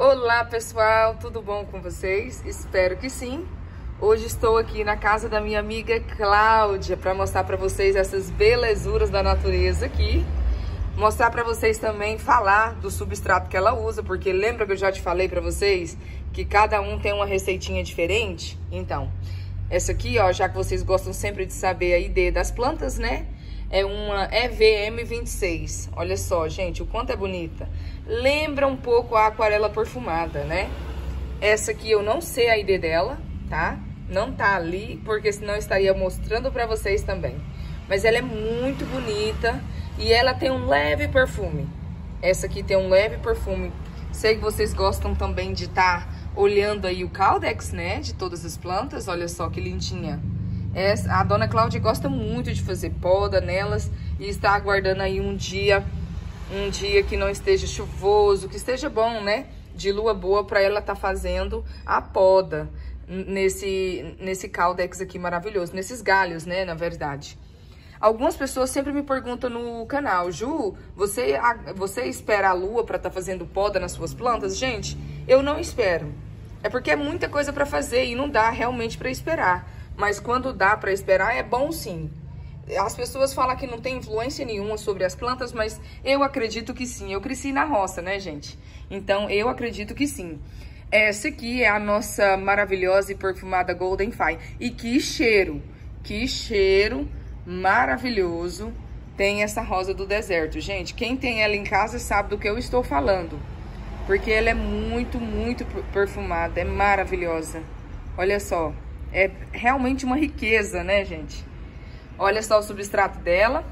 Olá pessoal, tudo bom com vocês? Espero que sim. Hoje estou aqui na casa da minha amiga Cláudia para mostrar para vocês essas belezuras da natureza aqui. Mostrar para vocês também, falar do substrato que ela usa, porque lembra que eu já te falei para vocês que cada um tem uma receitinha diferente? Então, essa aqui, ó, já que vocês gostam sempre de saber a ID das plantas, né? É uma EVM26. Olha só, gente, o quanto é bonita. Lembra um pouco a aquarela perfumada, né? Essa aqui eu não sei a ID dela, tá? Não tá ali, porque senão eu estaria mostrando pra vocês também. Mas ela é muito bonita e ela tem um leve perfume. Essa aqui tem um leve perfume. Sei que vocês gostam também de estar tá olhando aí o caldex, né? De todas as plantas. Olha só que lindinha. Essa, a dona Cláudia gosta muito de fazer poda nelas e está aguardando aí um dia, um dia que não esteja chuvoso, que esteja bom, né? De lua boa para ela estar tá fazendo a poda nesse, nesse caldex aqui maravilhoso, nesses galhos, né, na verdade. Algumas pessoas sempre me perguntam no canal, Ju, você, você espera a lua para estar tá fazendo poda nas suas plantas? Gente, eu não espero. É porque é muita coisa para fazer e não dá realmente para esperar. Mas quando dá para esperar, é bom sim. As pessoas falam que não tem influência nenhuma sobre as plantas, mas eu acredito que sim. Eu cresci na roça, né, gente? Então, eu acredito que sim. Essa aqui é a nossa maravilhosa e perfumada Golden Fire. E que cheiro! Que cheiro maravilhoso tem essa rosa do deserto. Gente, quem tem ela em casa sabe do que eu estou falando. Porque ela é muito, muito perfumada, é maravilhosa. Olha só, é realmente uma riqueza, né, gente? Olha só o substrato dela.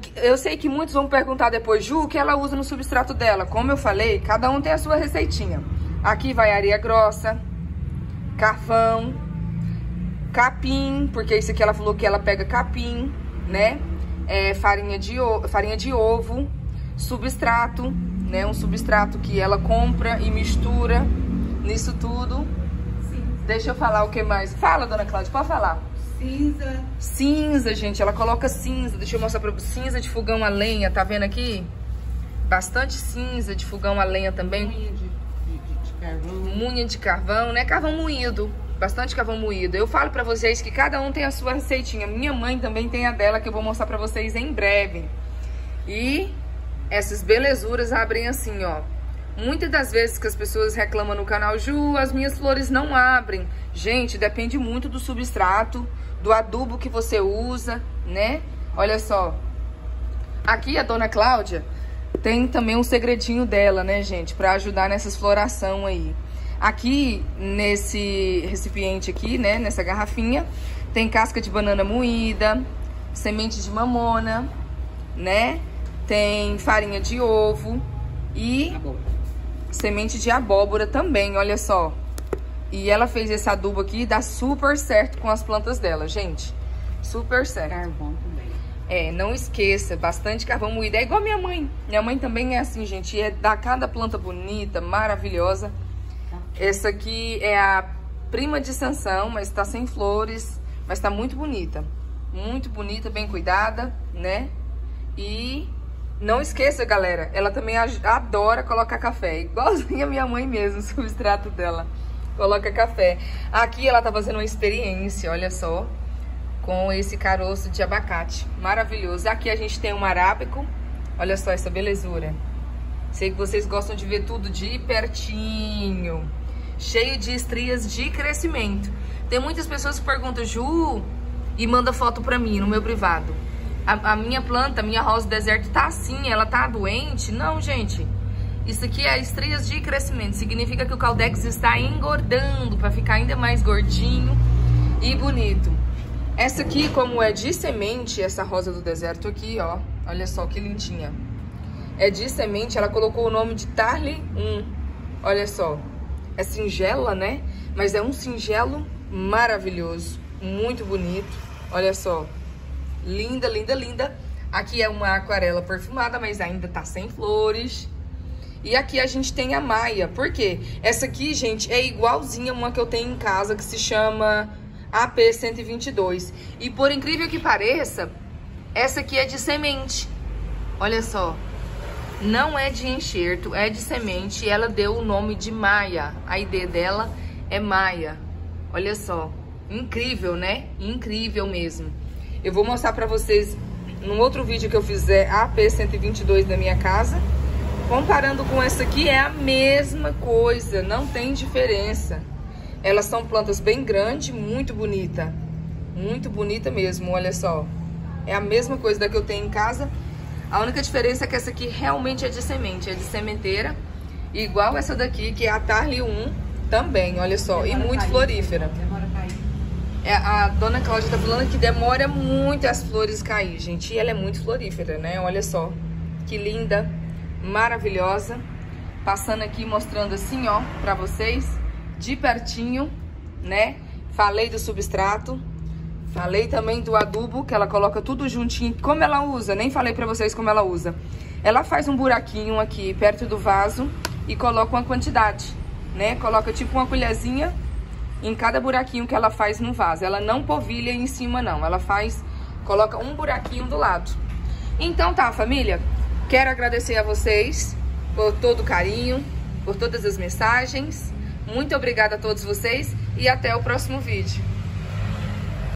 Que, eu sei que muitos vão perguntar depois, Ju, o que ela usa no substrato dela? Como eu falei, cada um tem a sua receitinha. Aqui vai areia grossa, carvão, capim, porque isso aqui ela falou que ela pega capim, né? É, farinha, de, farinha de ovo, substrato, né? Um substrato que ela compra e mistura nisso tudo. Deixa eu falar o que mais. Fala, dona Cláudia, pode falar. Cinza. Cinza, gente. Ela coloca cinza. Deixa eu mostrar pra vocês. Cinza de fogão a lenha, tá vendo aqui? Bastante cinza de fogão a lenha também. Unha de carvão. Munha de carvão, né? Carvão moído. Bastante carvão moído. Eu falo pra vocês que cada um tem a sua receitinha. Minha mãe também tem a dela, que eu vou mostrar pra vocês em breve. E essas belezuras abrem assim, ó. Muitas das vezes que as pessoas reclamam no canal, Ju, as minhas flores não abrem. Gente, depende muito do substrato, do adubo que você usa, né? Olha só. Aqui a dona Cláudia tem também um segredinho dela, né, gente? Pra ajudar nessas floração aí. Aqui, nesse recipiente aqui, né, nessa garrafinha, tem casca de banana moída, semente de mamona, né? Tem farinha de ovo e. semente de abóbora também, olha só. E ela fez esse adubo aqui, dá super certo com as plantas dela, gente. Super certo. Carvão também. É, não esqueça, bastante carvão moído. É igual minha mãe. Minha mãe também é assim, gente. É dá cada planta bonita, maravilhosa. Essa aqui é a prima de sanção, mas tá sem flores. Mas tá muito bonita. Muito bonita, bem cuidada, né? E não esqueça, galera, ela também adora colocar café. Igualzinha a minha mãe mesmo, o substrato dela. Coloca café. Aqui ela tá fazendo uma experiência, olha só com esse caroço de abacate. Maravilhoso. Aqui a gente tem um arábico. Olha só essa belezura. Sei que vocês gostam de ver tudo de pertinho. Cheio de estrias de crescimento. Tem muitas pessoas que perguntam, Ju, e manda foto pra mim no meu privado. A, a minha planta, a minha rosa do deserto tá assim, ela tá doente? Não, gente. Isso aqui é estrias de crescimento. Significa que o caldex está engordando para ficar ainda mais gordinho e bonito. Essa aqui, como é de semente, essa rosa do deserto aqui, ó. Olha só que lindinha. É de semente, ela colocou o nome de Tarly 1. Olha só. É singela, né? Mas é um singelo maravilhoso. Muito bonito. Olha só. Linda, linda, linda. Aqui é uma aquarela perfumada, mas ainda tá sem flores. E aqui a gente tem a maia. Por quê? Essa aqui, gente, é igualzinha uma que eu tenho em casa, que se chama AP122. E por incrível que pareça, essa aqui é de semente. Olha só. Não é de enxerto, é de semente e ela deu o nome de Maia. A ID dela é Maia. Olha só, incrível, né? Incrível mesmo. Eu vou mostrar pra vocês num outro vídeo que eu fizer a AP122 da minha casa. Comparando com essa aqui, é a mesma coisa, não tem diferença. Elas são plantas bem grandes, muito bonita. Muito bonita mesmo, olha só. É a mesma coisa da que eu tenho em casa. A única diferença é que essa aqui realmente é de semente, é de sementeira. Igual essa daqui, que é a Tarly 1, também, olha só. Demora e muito florífera. Demora. É, a dona Cláudia tá falando que demora muito as flores cair, gente. E ela é muito florífera, né? Olha só. Que linda, maravilhosa. Passando aqui, mostrando assim, ó, pra vocês, de pertinho, né? Falei do substrato. Falei também do adubo, que ela coloca tudo juntinho. Como ela usa? Nem falei pra vocês como ela usa. Ela faz um buraquinho aqui perto do vaso e coloca uma quantidade, né? Coloca tipo uma colherzinha em cada buraquinho que ela faz no vaso. Ela não povilha em cima, não. Ela faz, coloca um buraquinho do lado. Então tá, família. Quero agradecer a vocês por todo o carinho, por todas as mensagens. Muito obrigada a todos vocês e até o próximo vídeo.